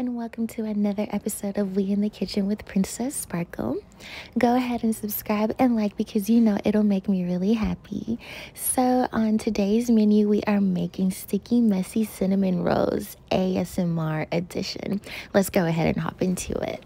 and welcome to another episode of We in the Kitchen with Princess Sparkle. Go ahead and subscribe and like because you know it'll make me really happy. So, on today's menu, we are making sticky, messy cinnamon rolls ASMR edition. Let's go ahead and hop into it.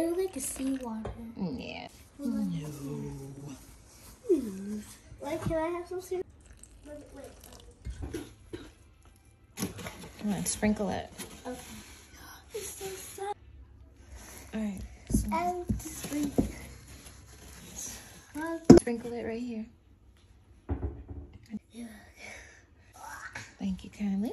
It like a seawater. Mm, yeah. Wait, can I have some cereal? Wait, wait. Come on, sprinkle it. Okay. It's so sad. All right. And sweet. Sprinkle it right here. Thank you kindly.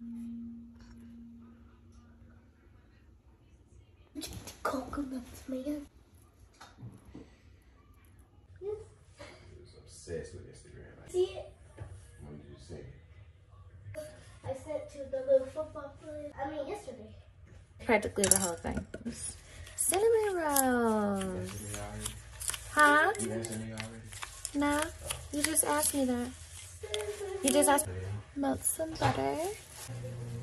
And the sweet. Coconuts, man. was obsessed with Instagram. Like, See it? when did you see it? I sent to the little football player. I mean, yesterday. Practically the whole thing. Cinnamon rolls. Sent me already? Huh? You guys sent me already? No. You just asked me that. You just asked Yeah. melt some butter. Thank you.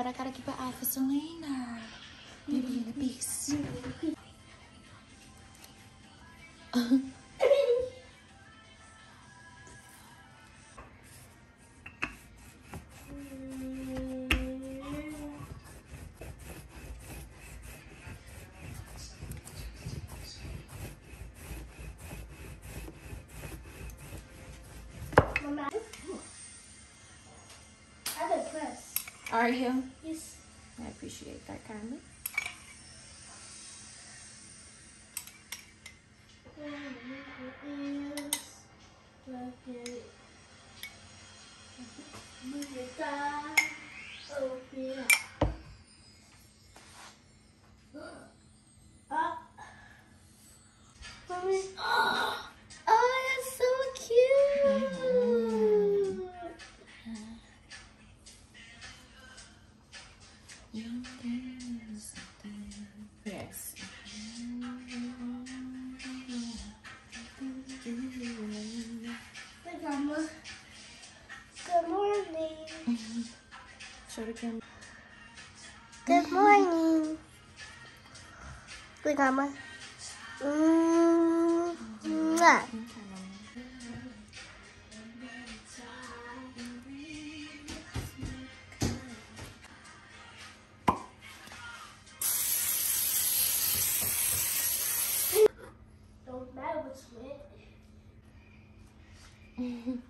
para cara que para a gusto ngayon na. Maybe. Are you? Yes. I appreciate that kindly. Show the camera. Good morning. Good mama. Mm, mwah. Don't matter what's wet.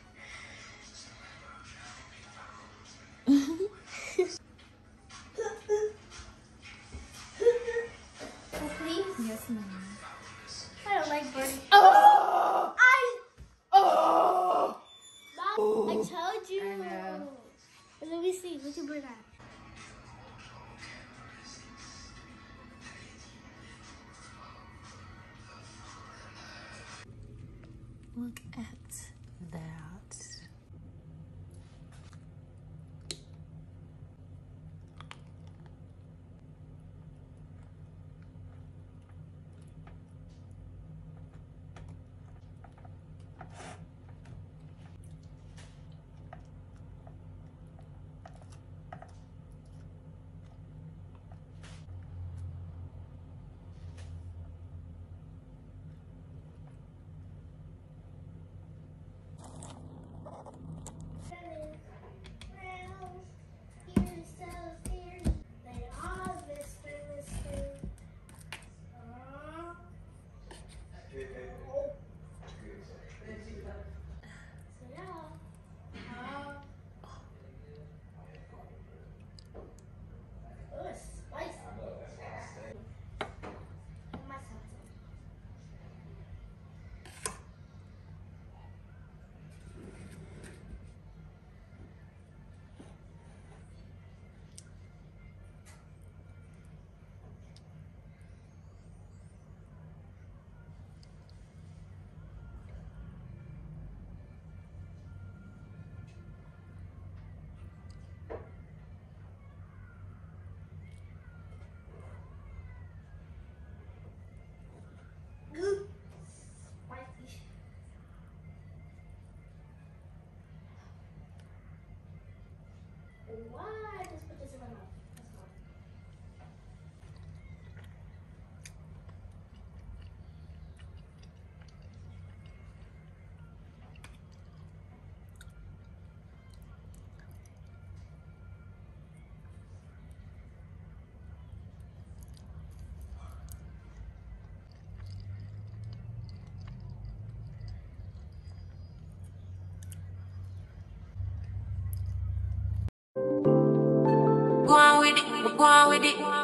Oh! I, Oh! Mom, I told you. I know. Let me see. What's your bird at? Look at that. Go on with it,